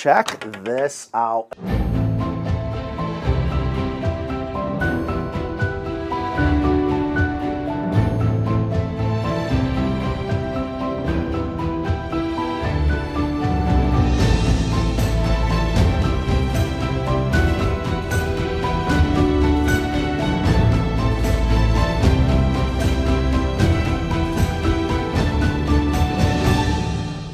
Check this out.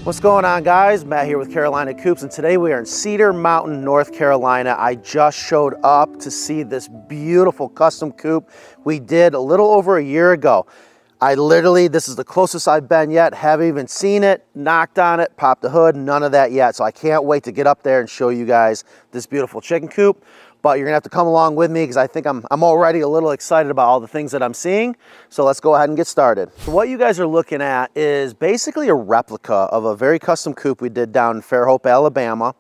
What's going on guys? Matt here with Carolina Coops and today we are in Cedar Mountain, North Carolina. I just showed up to see this beautiful custom coop we did a little over a year ago. I literally, this is the closest I've been yet, haven't even seen it, knocked on it, popped the hood, none of that yet. So I can't wait to get up there and show you guys this beautiful chicken coop but you're gonna have to come along with me because I think I'm, I'm already a little excited about all the things that I'm seeing. So let's go ahead and get started. what you guys are looking at is basically a replica of a very custom coop we did down in Fairhope, Alabama.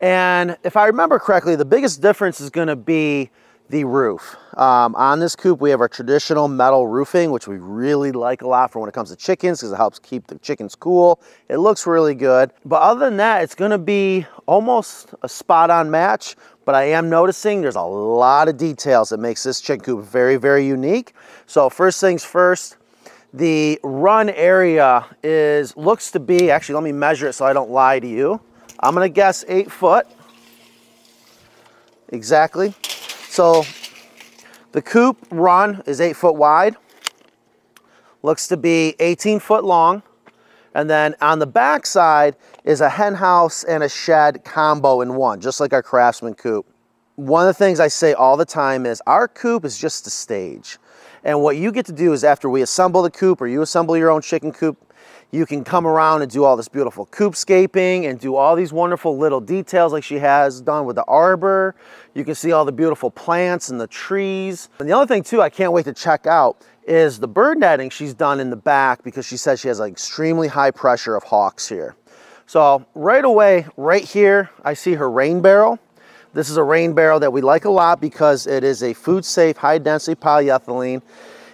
And if I remember correctly, the biggest difference is gonna be the roof. Um, on this coop, we have our traditional metal roofing, which we really like a lot for when it comes to chickens because it helps keep the chickens cool. It looks really good. But other than that, it's gonna be almost a spot on match but I am noticing there's a lot of details that makes this chicken coop very, very unique. So first things first, the run area is, looks to be, actually let me measure it so I don't lie to you. I'm gonna guess eight foot, exactly. So the coop run is eight foot wide, looks to be 18 foot long. And then on the back side is a hen house and a shed combo in one, just like our Craftsman coop. One of the things I say all the time is our coop is just a stage. And what you get to do is after we assemble the coop or you assemble your own chicken coop, you can come around and do all this beautiful coopscaping and do all these wonderful little details like she has done with the arbor. You can see all the beautiful plants and the trees. And the other thing too, I can't wait to check out is the bird netting she's done in the back because she says she has an extremely high pressure of hawks here. So right away, right here, I see her rain barrel. This is a rain barrel that we like a lot because it is a food safe, high density polyethylene.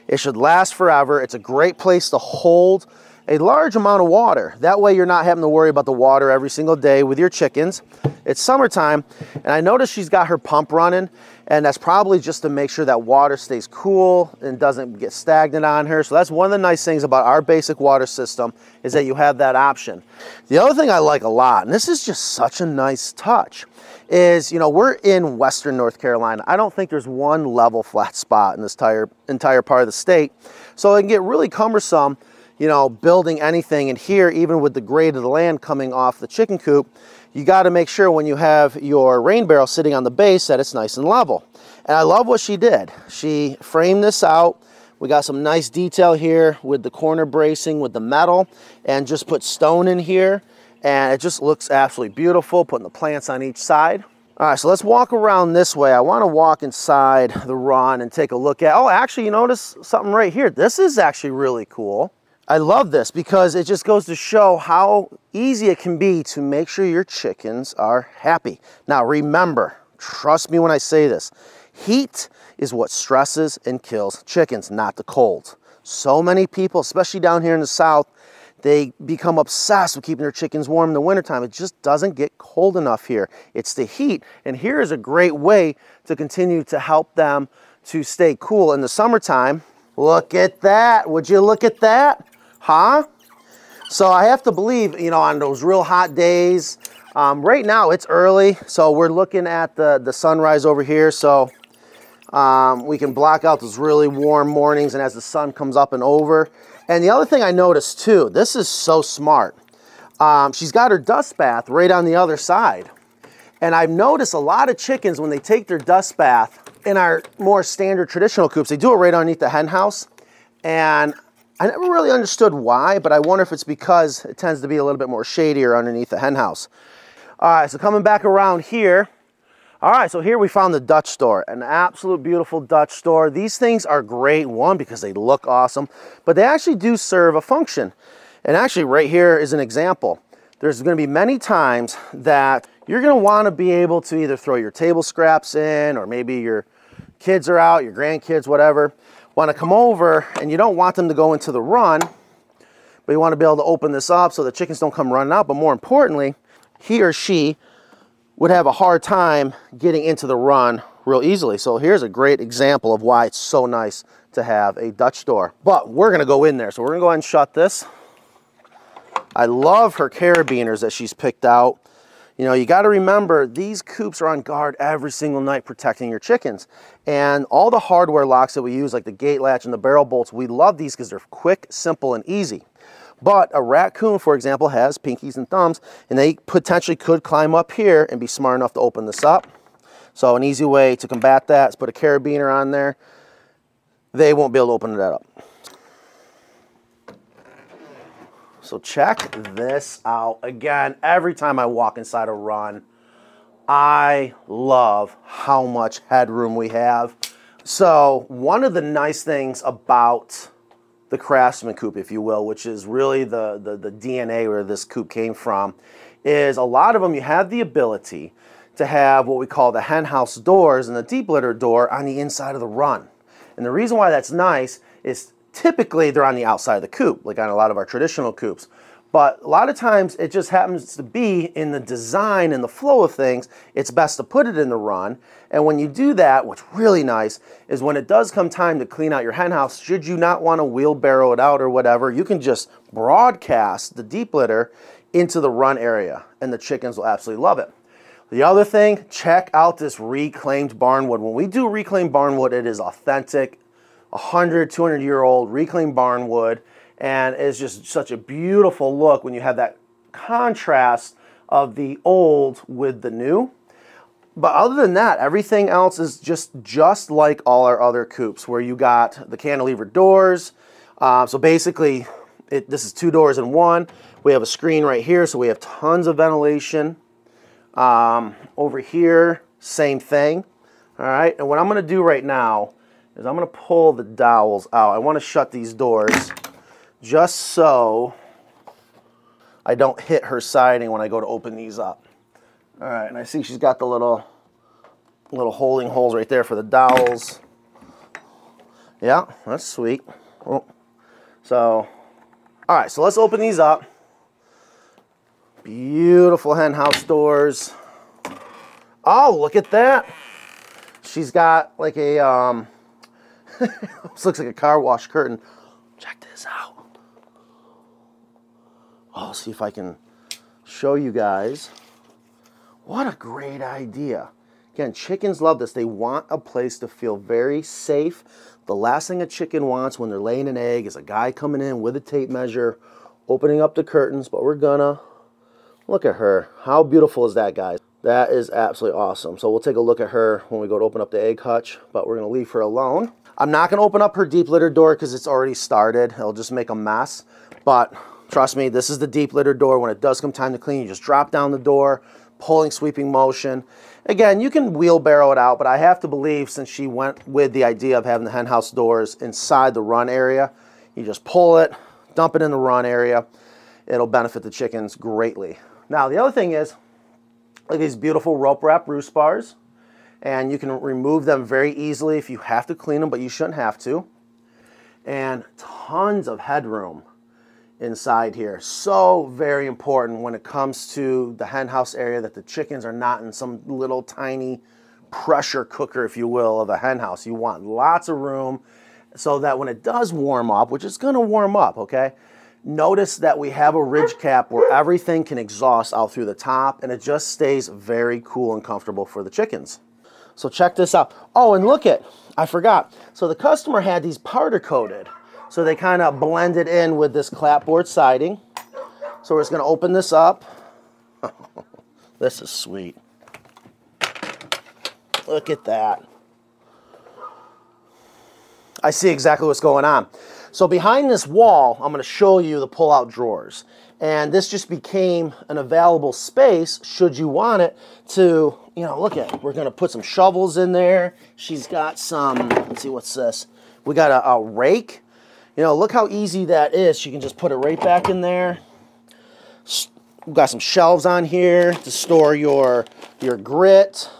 It should last forever. It's a great place to hold a large amount of water. That way you're not having to worry about the water every single day with your chickens. It's summertime and I noticed she's got her pump running and that's probably just to make sure that water stays cool and doesn't get stagnant on her. So that's one of the nice things about our basic water system is that you have that option. The other thing I like a lot, and this is just such a nice touch, is, you know, we're in Western North Carolina. I don't think there's one level flat spot in this entire, entire part of the state. So it can get really cumbersome you know, building anything. And here, even with the grade of the land coming off the chicken coop, you got to make sure when you have your rain barrel sitting on the base that it's nice and level. And I love what she did. She framed this out. We got some nice detail here with the corner bracing with the metal and just put stone in here. And it just looks absolutely beautiful, putting the plants on each side. All right, so let's walk around this way. I want to walk inside the run and take a look at, oh, actually, you notice something right here. This is actually really cool. I love this because it just goes to show how easy it can be to make sure your chickens are happy. Now remember, trust me when I say this, heat is what stresses and kills chickens, not the cold. So many people, especially down here in the south, they become obsessed with keeping their chickens warm in the wintertime. It just doesn't get cold enough here. It's the heat. And here is a great way to continue to help them to stay cool in the summertime. Look at that. Would you look at that? Huh? So I have to believe, you know, on those real hot days, um, right now it's early, so we're looking at the, the sunrise over here, so um, we can block out those really warm mornings and as the sun comes up and over. And the other thing I noticed too, this is so smart. Um, she's got her dust bath right on the other side. And I've noticed a lot of chickens, when they take their dust bath in our more standard traditional coops, they do it right underneath the hen house. And I never really understood why, but I wonder if it's because it tends to be a little bit more shadier underneath the hen house. All right, so coming back around here, all right, so here we found the Dutch door, an absolute beautiful Dutch door. These things are great, one, because they look awesome, but they actually do serve a function. And actually right here is an example. There's gonna be many times that you're gonna wanna be able to either throw your table scraps in or maybe your kids are out, your grandkids, whatever want to come over and you don't want them to go into the run, but you want to be able to open this up so the chickens don't come running out. But more importantly, he or she would have a hard time getting into the run real easily. So here's a great example of why it's so nice to have a Dutch door. But we're gonna go in there. So we're gonna go ahead and shut this. I love her carabiners that she's picked out. You know, you got to remember these coops are on guard every single night protecting your chickens. And all the hardware locks that we use, like the gate latch and the barrel bolts, we love these because they're quick, simple, and easy. But a raccoon, for example, has pinkies and thumbs, and they potentially could climb up here and be smart enough to open this up. So an easy way to combat that is put a carabiner on there. They won't be able to open that up. So check this out. Again, every time I walk inside a run, I love how much headroom we have. So one of the nice things about the Craftsman coop, if you will, which is really the, the, the DNA where this coop came from, is a lot of them you have the ability to have what we call the hen house doors and the deep litter door on the inside of the run. And the reason why that's nice is typically they're on the outside of the coop, like on a lot of our traditional coops. But a lot of times it just happens to be in the design and the flow of things, it's best to put it in the run. And when you do that, what's really nice is when it does come time to clean out your hen house, should you not want to wheelbarrow it out or whatever, you can just broadcast the deep litter into the run area and the chickens will absolutely love it. The other thing, check out this reclaimed barnwood. When we do reclaimed barnwood, it is authentic, 100, 200 year old reclaimed barn wood. and it's just such a beautiful look when you have that contrast of the old with the new. But other than that, everything else is just just like all our other coops, where you got the cantilever doors. Uh, so basically, it, this is two doors in one. We have a screen right here, so we have tons of ventilation. Um, over here, same thing. All right, and what I'm gonna do right now is I'm going to pull the dowels out. I want to shut these doors just so I don't hit her siding when I go to open these up. All right, and I see she's got the little little holding holes right there for the dowels. Yeah, that's sweet. Oh. So, all right, so let's open these up. Beautiful hen house doors. Oh, look at that. She's got like a um, this looks like a car wash curtain. Check this out. I'll see if I can show you guys. What a great idea. Again, chickens love this. They want a place to feel very safe. The last thing a chicken wants when they're laying an egg is a guy coming in with a tape measure, opening up the curtains, but we're gonna. Look at her. How beautiful is that, guys? That is absolutely awesome. So we'll take a look at her when we go to open up the egg hutch, but we're gonna leave her alone. I'm not to open up her deep litter door because it's already started. It'll just make a mess. But trust me, this is the deep litter door. When it does come time to clean, you just drop down the door, pulling sweeping motion. Again, you can wheelbarrow it out, but I have to believe since she went with the idea of having the hen house doors inside the run area, you just pull it, dump it in the run area. It'll benefit the chickens greatly. Now, the other thing is, at these beautiful rope wrap roost bars and you can remove them very easily if you have to clean them, but you shouldn't have to. And tons of headroom inside here. So very important when it comes to the hen house area that the chickens are not in some little tiny pressure cooker, if you will, of a hen house. You want lots of room so that when it does warm up, which is gonna warm up, okay? Notice that we have a ridge cap where everything can exhaust out through the top and it just stays very cool and comfortable for the chickens. So check this out. Oh, and look at, I forgot. So the customer had these powder coated. So they kind of blended in with this clapboard siding. So we're just gonna open this up. this is sweet. Look at that. I see exactly what's going on. So behind this wall, I'm gonna show you the pull-out drawers. And this just became an available space, should you want it, to, you know, look at. We're going to put some shovels in there. She's got some, let's see, what's this? We got a, a rake. You know, look how easy that is. She can just put it right back in there. We've got some shelves on here to store your, your grit.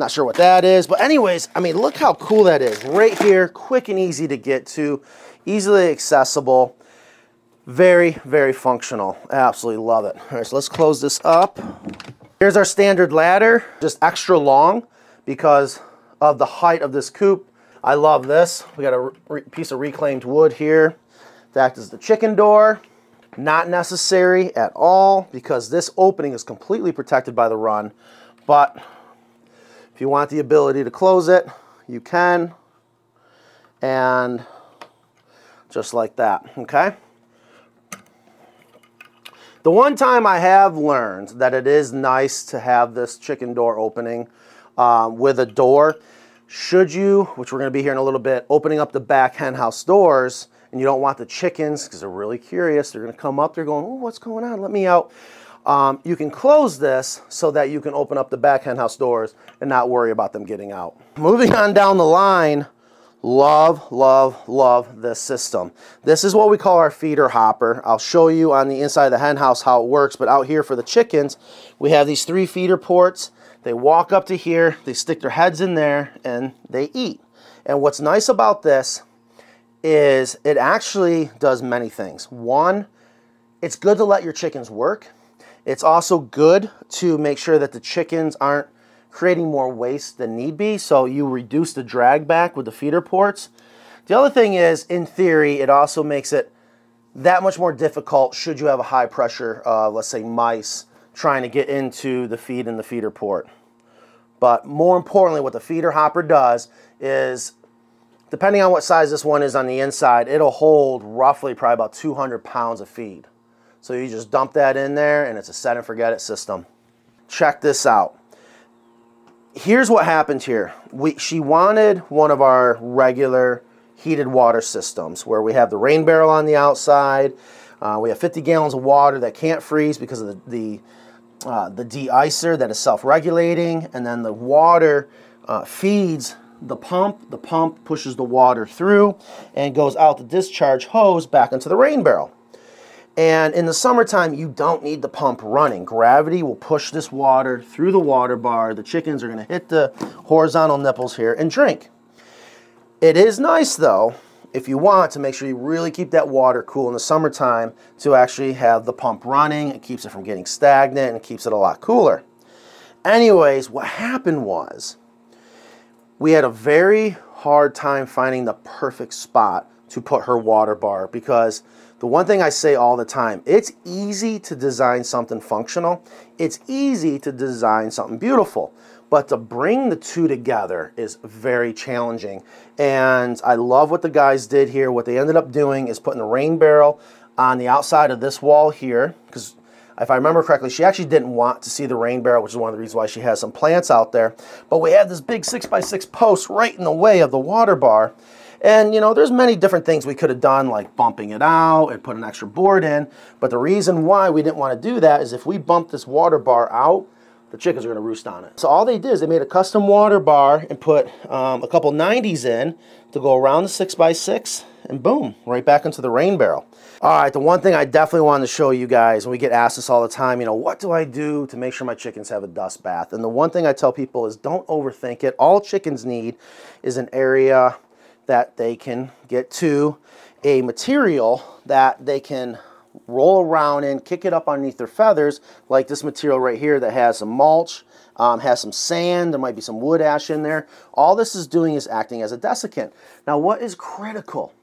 Not sure what that is. But anyways, I mean, look how cool that is. Right here, quick and easy to get to, easily accessible. Very, very functional. Absolutely love it. All right, so let's close this up. Here's our standard ladder, just extra long because of the height of this coop. I love this. We got a piece of reclaimed wood here to act as the chicken door. Not necessary at all because this opening is completely protected by the run. But if you want the ability to close it, you can. And just like that, okay? The one time I have learned that it is nice to have this chicken door opening um, with a door, should you, which we're going to be here in a little bit, opening up the back hen house doors, and you don't want the chickens, because they're really curious, they're going to come up, they're going, oh, what's going on? Let me out. Um, you can close this so that you can open up the back hen house doors and not worry about them getting out. Moving on down the line, Love, love, love this system. This is what we call our feeder hopper. I'll show you on the inside of the hen house how it works, but out here for the chickens, we have these three feeder ports. They walk up to here, they stick their heads in there, and they eat. And what's nice about this is it actually does many things. One, it's good to let your chickens work. It's also good to make sure that the chickens aren't creating more waste than need be. So you reduce the drag back with the feeder ports. The other thing is, in theory, it also makes it that much more difficult should you have a high pressure, uh, let's say mice, trying to get into the feed in the feeder port. But more importantly, what the feeder hopper does is, depending on what size this one is on the inside, it'll hold roughly probably about 200 pounds of feed. So you just dump that in there and it's a set and forget it system. Check this out here's what happened here. We, she wanted one of our regular heated water systems where we have the rain barrel on the outside. Uh, we have 50 gallons of water that can't freeze because of the, the, uh, the de-icer that is self-regulating. And then the water uh, feeds the pump. The pump pushes the water through and goes out the discharge hose back into the rain barrel. And in the summertime, you don't need the pump running. Gravity will push this water through the water bar. The chickens are going to hit the horizontal nipples here and drink. It is nice, though, if you want to make sure you really keep that water cool in the summertime to actually have the pump running. It keeps it from getting stagnant and keeps it a lot cooler. Anyways, what happened was we had a very hard time finding the perfect spot to put her water bar because the one thing I say all the time, it's easy to design something functional. It's easy to design something beautiful. But to bring the two together is very challenging. And I love what the guys did here. What they ended up doing is putting the rain barrel on the outside of this wall here. Because if I remember correctly, she actually didn't want to see the rain barrel, which is one of the reasons why she has some plants out there. But we have this big 6x6 post right in the way of the water bar. And you know, there's many different things we could have done, like bumping it out and put an extra board in. But the reason why we didn't want to do that is if we bump this water bar out, the chickens are going to roost on it. So all they did is they made a custom water bar and put um, a couple 90s in to go around the 6x6 and boom, right back into the rain barrel. All right, the one thing I definitely wanted to show you guys, and we get asked this all the time, you know, what do I do to make sure my chickens have a dust bath? And the one thing I tell people is don't overthink it. All chickens need is an area that they can get to a material that they can roll around in, kick it up underneath their feathers, like this material right here that has some mulch, um, has some sand, there might be some wood ash in there. All this is doing is acting as a desiccant. Now what is critical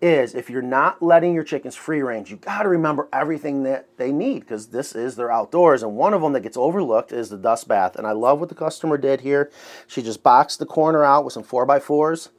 is if you're not letting your chickens free range, you got to remember everything that they need because this is their outdoors. And one of them that gets overlooked is the dust bath. And I love what the customer did here. She just boxed the corner out with some 4x4s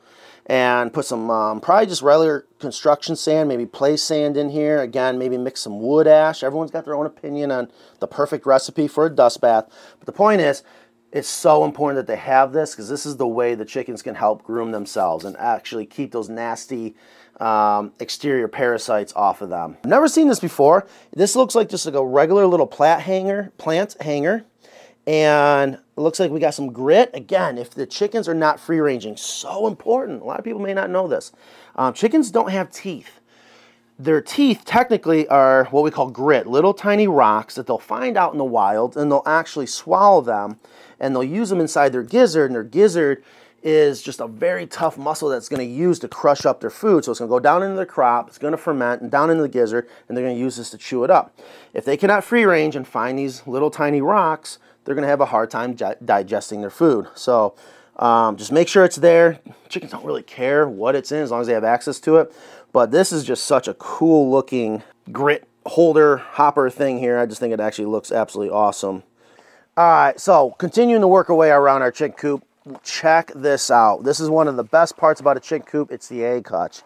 and put some um, probably just regular construction sand, maybe play sand in here. Again, maybe mix some wood ash. Everyone's got their own opinion on the perfect recipe for a dust bath. But the point is, it's so important that they have this because this is the way the chickens can help groom themselves and actually keep those nasty um, exterior parasites off of them. I've never seen this before. This looks like just like a regular little plant hanger, plant hanger and it looks like we got some grit. Again, if the chickens are not free ranging, so important. A lot of people may not know this. Um, chickens don't have teeth. Their teeth technically are what we call grit, little tiny rocks that they'll find out in the wild and they'll actually swallow them and they'll use them inside their gizzard and their gizzard is just a very tough muscle that's going to use to crush up their food. So it's going to go down into the crop, it's going to ferment and down into the gizzard, and they're going to use this to chew it up. If they cannot free range and find these little tiny rocks, they're going to have a hard time digesting their food. So um, just make sure it's there. Chickens don't really care what it's in as long as they have access to it. But this is just such a cool looking grit holder hopper thing here. I just think it actually looks absolutely awesome. All right, so continuing to work our way around our chicken coop, check this out. This is one of the best parts about a chicken coop. It's the egg hutch.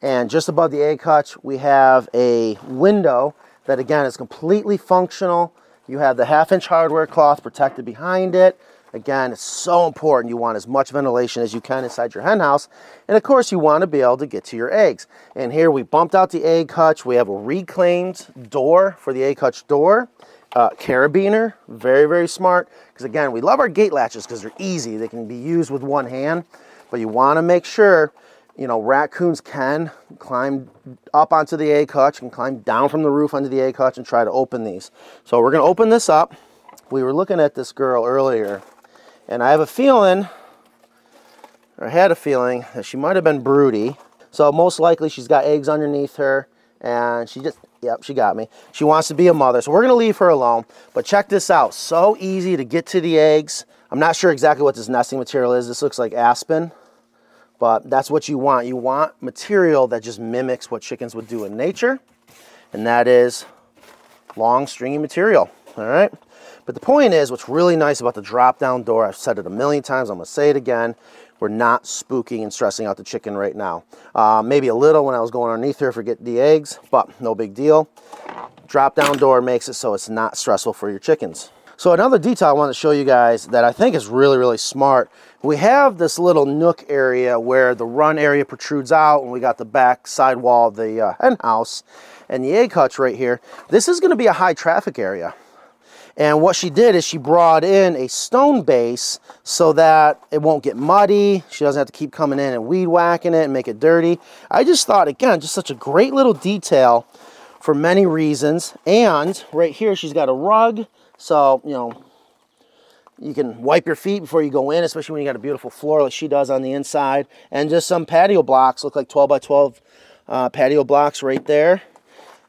And just above the egg hutch, we have a window that again is completely functional. You have the half inch hardware cloth protected behind it. Again, it's so important. You want as much ventilation as you can inside your hen house. And of course, you want to be able to get to your eggs. And here we bumped out the egg hutch. We have a reclaimed door for the egg hutch door. Uh, carabiner, very, very smart. Because again, we love our gate latches because they're easy. They can be used with one hand. But you want to make sure, you know, raccoons can climb up onto the egg hutch and climb down from the roof onto the egg hutch and try to open these. So we're going to open this up. We were looking at this girl earlier and I have a feeling, or I had a feeling, that she might have been broody. So most likely she's got eggs underneath her and she just, yep, she got me. She wants to be a mother. So we're gonna leave her alone. But check this out, so easy to get to the eggs. I'm not sure exactly what this nesting material is. This looks like aspen, but that's what you want. You want material that just mimics what chickens would do in nature. And that is long stringy material, all right? But the point is, what's really nice about the drop down door, I've said it a million times, I'm gonna say it again, we're not spooking and stressing out the chicken right now. Uh, maybe a little when I was going underneath here for get the eggs, but no big deal. Drop down door makes it so it's not stressful for your chickens. So another detail I want to show you guys that I think is really, really smart. We have this little nook area where the run area protrudes out and we got the back side wall of the uh, hen house and the egg hutch right here. This is going to be a high traffic area. And what she did is she brought in a stone base so that it won't get muddy. She doesn't have to keep coming in and weed whacking it and make it dirty. I just thought, again, just such a great little detail for many reasons. And right here, she's got a rug. So, you know, you can wipe your feet before you go in, especially when you got a beautiful floor like she does on the inside. And just some patio blocks, look like 12 by 12 uh, patio blocks right there.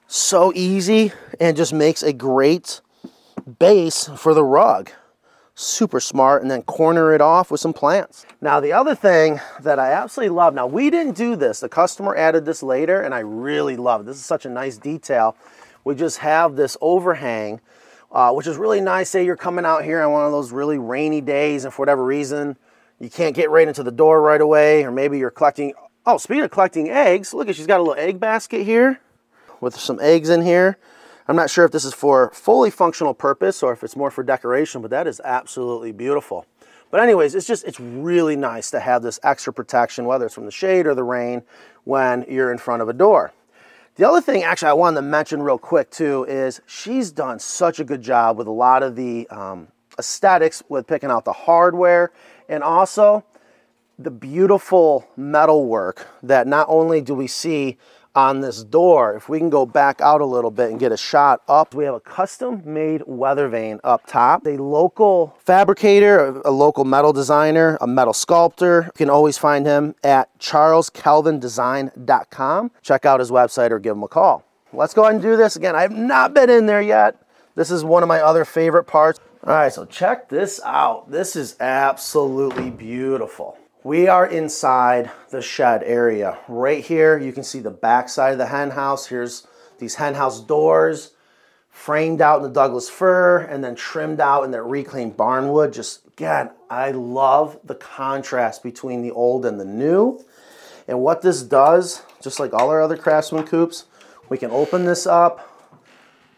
So easy and just makes a great base for the rug. Super smart, and then corner it off with some plants. Now, the other thing that I absolutely love, now we didn't do this, the customer added this later, and I really love it. This is such a nice detail. We just have this overhang, uh, which is really nice. Say you're coming out here on one of those really rainy days, and for whatever reason, you can't get right into the door right away, or maybe you're collecting, oh, speaking of collecting eggs, look at, she's got a little egg basket here with some eggs in here. I'm not sure if this is for fully functional purpose or if it's more for decoration, but that is absolutely beautiful. But anyways, it's just, it's really nice to have this extra protection, whether it's from the shade or the rain, when you're in front of a door. The other thing actually I wanted to mention real quick too is she's done such a good job with a lot of the um, aesthetics with picking out the hardware and also the beautiful metal work that not only do we see on this door. If we can go back out a little bit and get a shot up, we have a custom made weather vane up top. A local fabricator, a local metal designer, a metal sculptor. You can always find him at charleskelvindesign.com. Check out his website or give him a call. Let's go ahead and do this again. I have not been in there yet. This is one of my other favorite parts. All right, so check this out. This is absolutely beautiful. We are inside the shed area. Right here, you can see the back side of the hen house. Here's these hen house doors framed out in the Douglas fir and then trimmed out in that reclaimed barn wood. Just, again, I love the contrast between the old and the new. And what this does, just like all our other Craftsman coops, we can open this up.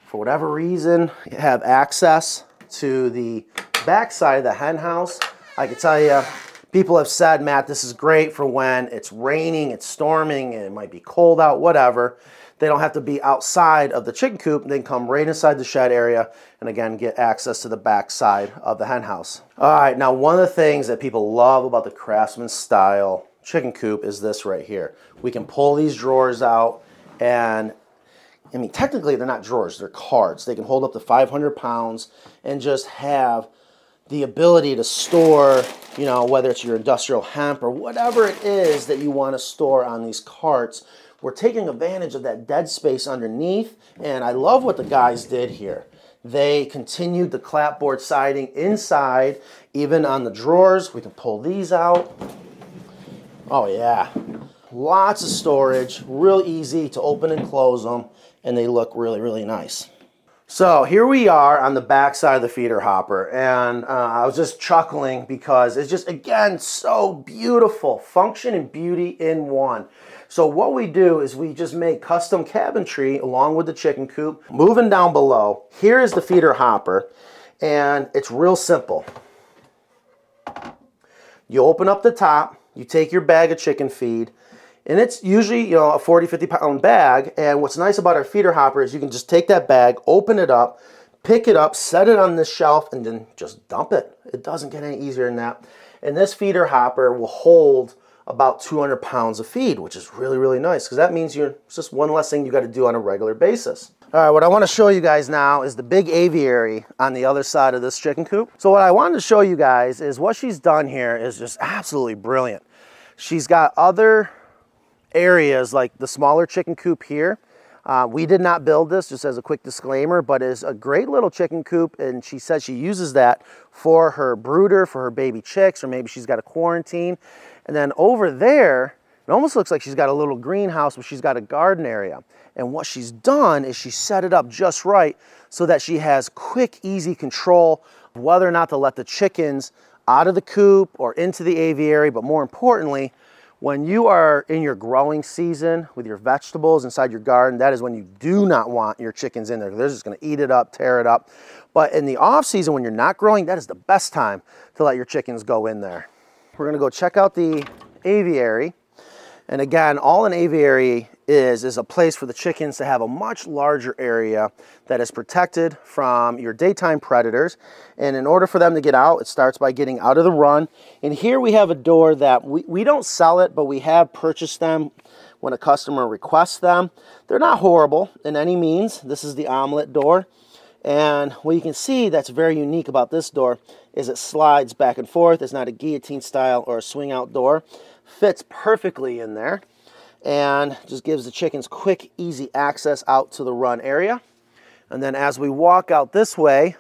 For whatever reason, have access to the back side of the hen house. I can tell you, People have said, Matt, this is great for when it's raining, it's storming, and it might be cold out, whatever. They don't have to be outside of the chicken coop. They can come right inside the shed area and again get access to the back side of the hen house. All right, now one of the things that people love about the Craftsman style chicken coop is this right here. We can pull these drawers out and I mean, technically they're not drawers, they're cards. They can hold up to 500 pounds and just have the ability to store, you know, whether it's your industrial hemp or whatever it is that you want to store on these carts. We're taking advantage of that dead space underneath, and I love what the guys did here. They continued the clapboard siding inside, even on the drawers. We can pull these out. Oh yeah, lots of storage, real easy to open and close them, and they look really, really nice. So here we are on the back side of the feeder hopper, and uh, I was just chuckling because it's just, again, so beautiful. Function and beauty in one. So what we do is we just make custom cabinetry along with the chicken coop. Moving down below, here is the feeder hopper, and it's real simple. You open up the top, you take your bag of chicken feed, and it's usually, you know, a 40, 50 pound bag. And what's nice about our feeder hopper is you can just take that bag, open it up, pick it up, set it on this shelf, and then just dump it. It doesn't get any easier than that. And this feeder hopper will hold about 200 pounds of feed, which is really, really nice because that means you're just one less thing you got to do on a regular basis. All right, what I want to show you guys now is the big aviary on the other side of this chicken coop. So what I wanted to show you guys is what she's done here is just absolutely brilliant. She's got other areas like the smaller chicken coop here. Uh, we did not build this, just as a quick disclaimer, but it's a great little chicken coop, and she says she uses that for her brooder, for her baby chicks, or maybe she's got a quarantine. And then over there, it almost looks like she's got a little greenhouse, but she's got a garden area. And what she's done is she set it up just right so that she has quick, easy control of whether or not to let the chickens out of the coop or into the aviary, but more importantly, when you are in your growing season with your vegetables inside your garden, that is when you do not want your chickens in there. They're just gonna eat it up, tear it up. But in the off season, when you're not growing, that is the best time to let your chickens go in there. We're gonna go check out the aviary. And again, all an aviary is, is a place for the chickens to have a much larger area that is protected from your daytime predators. And in order for them to get out, it starts by getting out of the run. And here we have a door that we, we don't sell it, but we have purchased them when a customer requests them. They're not horrible in any means. This is the Omlet door. And what you can see that's very unique about this door is it slides back and forth. It's not a guillotine style or a swing out door. Fits perfectly in there and just gives the chickens quick, easy access out to the run area. And then as we walk out this way,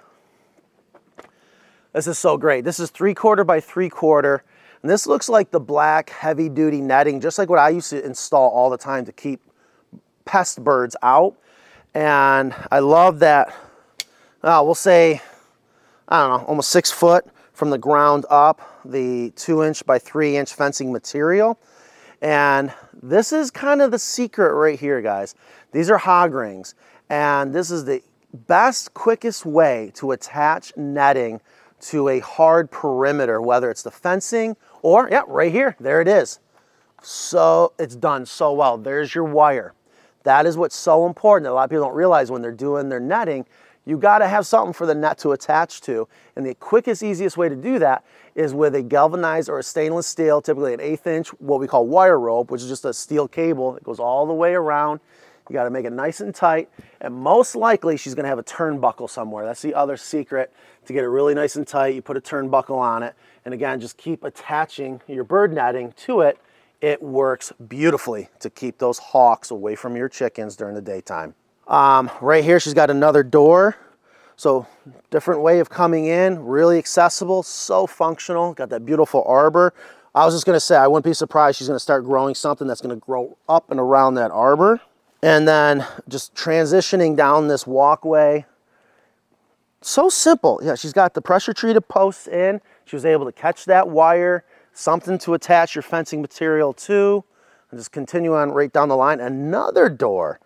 this is so great. This is three quarter by three quarter. And this looks like the black heavy duty netting, just like what I used to install all the time to keep pest birds out. And I love that, uh, we'll say, I don't know, almost six foot from the ground up, the two inch by three inch fencing material. And this is kind of the secret right here, guys. These are hog rings, and this is the best, quickest way to attach netting to a hard perimeter, whether it's the fencing or, yeah, right here, there it is. So it's done so well. There's your wire. That is what's so important a lot of people don't realize when they're doing their netting you got to have something for the net to attach to. And the quickest, easiest way to do that is with a galvanized or a stainless steel, typically an eighth inch, what we call wire rope, which is just a steel cable that goes all the way around. You got to make it nice and tight. And most likely she's to have a turnbuckle somewhere. That's the other secret to get it really nice and tight. You put a turnbuckle on it. And again, just keep attaching your bird netting to it. It works beautifully to keep those hawks away from your chickens during the daytime. Um, right here, she's got another door. So different way of coming in, really accessible, so functional. Got that beautiful arbor. I was just gonna say, I wouldn't be surprised she's gonna start growing something that's gonna grow up and around that arbor. And then just transitioning down this walkway. So simple. Yeah, she's got the pressure treated posts in. She was able to catch that wire, something to attach your fencing material to, and just continue on right down the line. Another door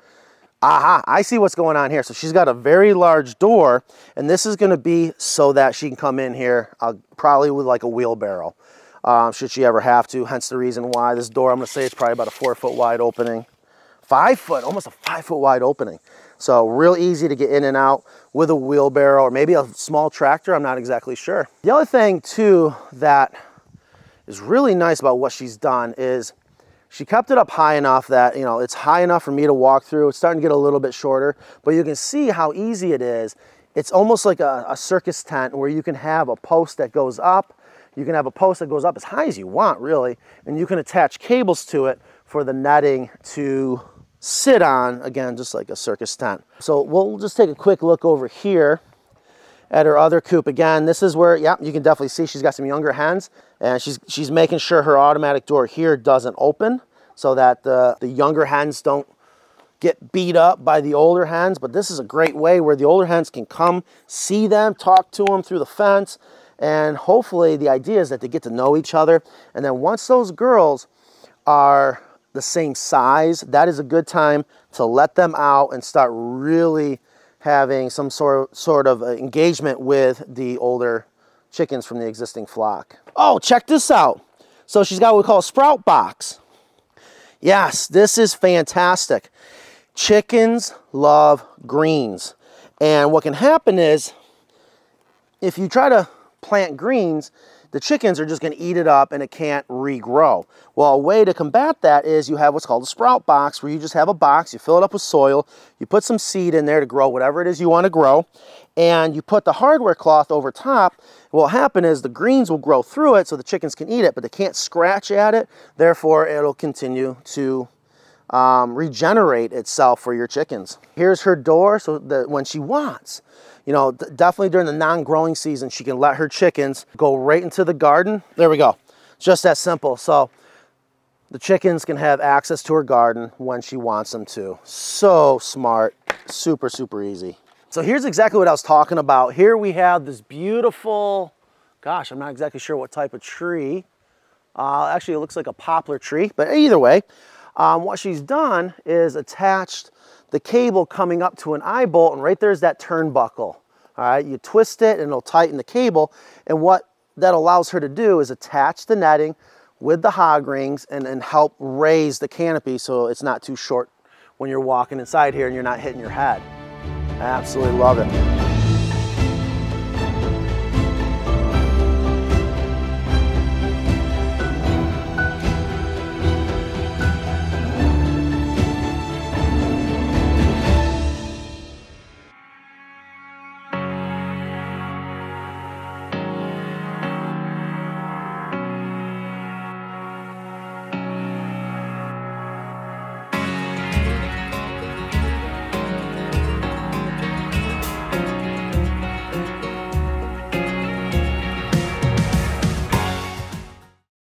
aha, I see what's going on here. So she's got a very large door, and this is gonna be so that she can come in here, uh, probably with like a wheelbarrow, um, should she ever have to, hence the reason why this door, I'm gonna say it's probably about a four foot wide opening. Five foot, almost a five foot wide opening. So real easy to get in and out with a wheelbarrow or maybe a small tractor, I'm not exactly sure. The other thing too that is really nice about what she's done is she kept it up high enough that, you know, it's high enough for me to walk through. It's starting to get a little bit shorter, but you can see how easy it is. It's almost like a, a circus tent where you can have a post that goes up. You can have a post that goes up as high as you want, really, and you can attach cables to it for the netting to sit on, again, just like a circus tent. So we'll just take a quick look over here at her other coop. Again, this is where, yeah, you can definitely see she's got some younger hens and she's, she's making sure her automatic door here doesn't open so that the, the younger hens don't get beat up by the older hens. But this is a great way where the older hens can come, see them, talk to them through the fence. And hopefully the idea is that they get to know each other. And then once those girls are the same size, that is a good time to let them out and start really having some sort of, sort of engagement with the older chickens from the existing flock. Oh, check this out. So she's got what we call a sprout box. Yes, this is fantastic. Chickens love greens. And what can happen is if you try to plant greens, the chickens are just going to eat it up and it can't regrow. Well, a way to combat that is you have what's called a sprout box where you just have a box, you fill it up with soil, you put some seed in there to grow whatever it is you want to grow, and you put the hardware cloth over top. What will happen is the greens will grow through it so the chickens can eat it, but they can't scratch at it. Therefore, it'll continue to um, regenerate itself for your chickens. Here's her door so that when she wants, you know, definitely during the non-growing season, she can let her chickens go right into the garden. There we go. just that simple. So the chickens can have access to her garden when she wants them to. So smart, super, super easy. So here's exactly what I was talking about. Here we have this beautiful, gosh, I'm not exactly sure what type of tree. Uh, actually, it looks like a poplar tree, but either way, um, what she's done is attached the cable coming up to an eye bolt and right there's that turnbuckle. All right, you twist it and it'll tighten the cable. And what that allows her to do is attach the netting with the hog rings and, and help raise the canopy so it's not too short when you're walking inside here and you're not hitting your head. I absolutely love it.